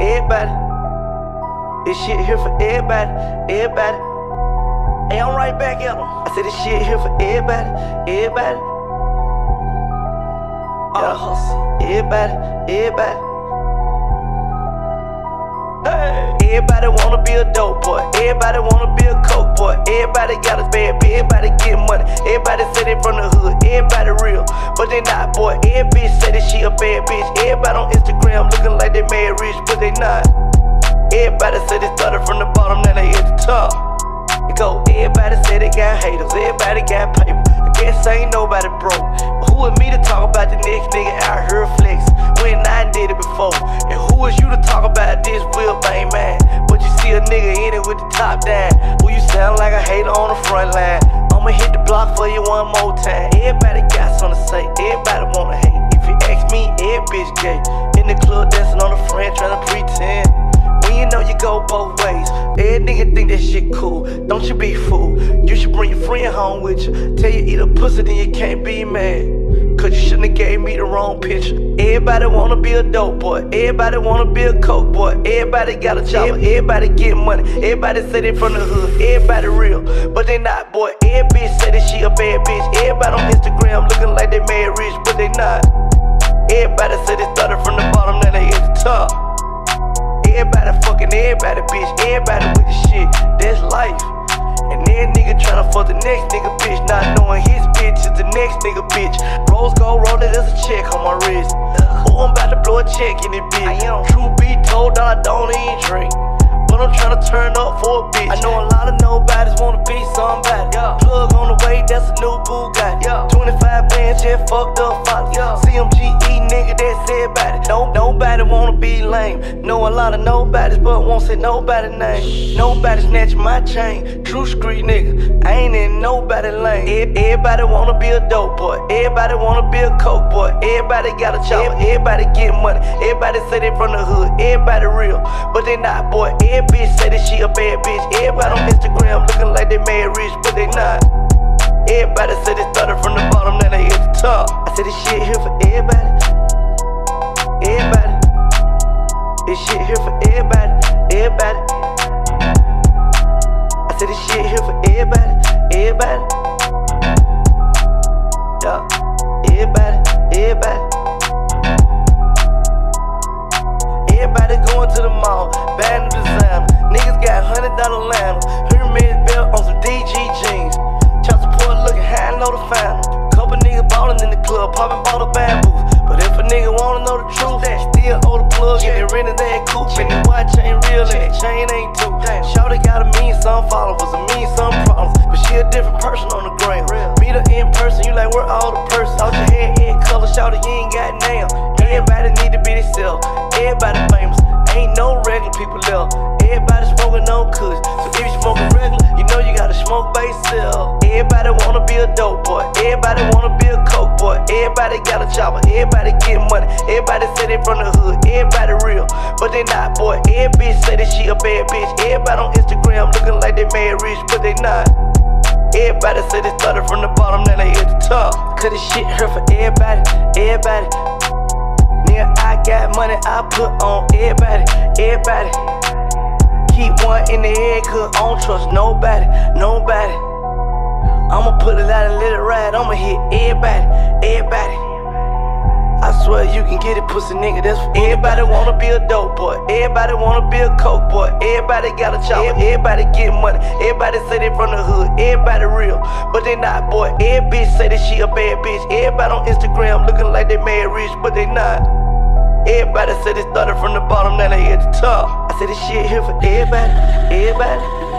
everybody. This shit here for everybody, everybody. Hey, I'm right back at 'em. I said this shit here for everybody, everybody. All the uh, hustle, everybody, everybody. Hey. Everybody wanna be a dope boy. Everybody wanna be a coke boy. Everybody got a bad bitch. Everybody get money. Everybody say they from the hood. Everybody real, but they not boy. Every bitch say that she a bad bitch. Everybody on Instagram looking like they made rich, but they not. Everybody say they started from the bottom, now they hit the top. It go. Everybody say they got haters. Everybody got paper. I guess ain't nobody broke. But who is me to talk about the next nigga out here flex when I did it before? And who is you to talk about this real Bang man? But you see a nigga in it with the top down. Who you sound like a hater on the front line? I'ma hit the block for you one more time. Everybody got something to say. Everybody wanna hate. If you ask me, every bitch gay. In the club dancing on the friend trying to pretend. When you know you go both ways. Every nigga think that shit cool. Don't you be fool. You should bring your friend home with you. Tell you eat a pussy, then you can't be mad. Me the wrong picture. Everybody wanna be a dope boy. Everybody wanna be a coke boy. Everybody got a chopper. Everybody get money. Everybody say they from the hood. Everybody real, but they not boy. Every bitch say that she a bad bitch. Everybody on Instagram looking like they made rich, but they not. Everybody say they started from the bottom, now they hit the top. Everybody fucking everybody, bitch. Everybody with the shit. That's life. And then nigga tryna fuck the next nigga bitch, not knowing his bitch is the next nigga bitch. Rose gold roll it as a check on my wrist. Oh, I'm about to blow a check in it, bitch. True be told, I don't even drink. But I'm tryna turn up for a bitch. I know a lot of nobodies wanna be somebody. Plug on the way, that's a new Bugatti. 25 bands, just fucked up folly. CMGE it. No, nobody wanna be lame. Know a lot of nobodies, but won't say nobody name. Nobody snatch my chain. True street nigga, I ain't in nobody lane. Everybody wanna be a dope boy. Everybody wanna be a coke boy. Everybody got a chopper. Everybody get money. Everybody say they from the hood. Everybody real, but they not boy. Every bitch say that she a bad bitch. Everybody on Instagram looking like they made rich, but they not. Here for everybody. Everybody. I said this shit here for everybody. Everybody. Yeah. Everybody. Everybody. Everybody going to the mall, buying the designer. Niggas got hundred dollar lantern. Hermes belt on some DG jeans. Child support looking high, know the final. Couple niggas ballin' in the club, poppin' bottle bamboo. Chain ain't too. Shawty got a mean some followers, a mean some problems. But she a different person on the gram. Meet her in person, you like, where all the person? Out your head, head color, shawty, you ain't got nail. Everybody need to be themselves. Everybody famous. Ain't no regular people left. Everybody smoking no kush. So if you smoking regular, you know you gotta smoke by yourself. Everybody wanna be a dope boy. Everybody wanna be a coke boy. Everybody got a chopper. Everybody get money. Everybody say they from the hood. Everybody real, but they not boy. Every bitch say that she a bad bitch. Everybody on Instagram looking like they made rich, but they not. Everybody say they started from the bottom, now they hit the top. Cause this shit hurt for everybody, everybody. Nigga, I got money I put on everybody, everybody. Keep one in the head, cause I don't trust nobody, nobody. I'ma put it out and let it ride, I'ma hit everybody, everybody. Get it, pussy nigga. That's for everybody wanna be a dope boy. Everybody wanna be a coke boy. Everybody got a chopper. Everybody get money. Everybody say they from the hood. Everybody real, but they not boy. Every bitch say that she a bad bitch. Everybody on Instagram looking like they made rich, but they not. Everybody say they started from the bottom, now they hit the top. I said this shit here for everybody, everybody.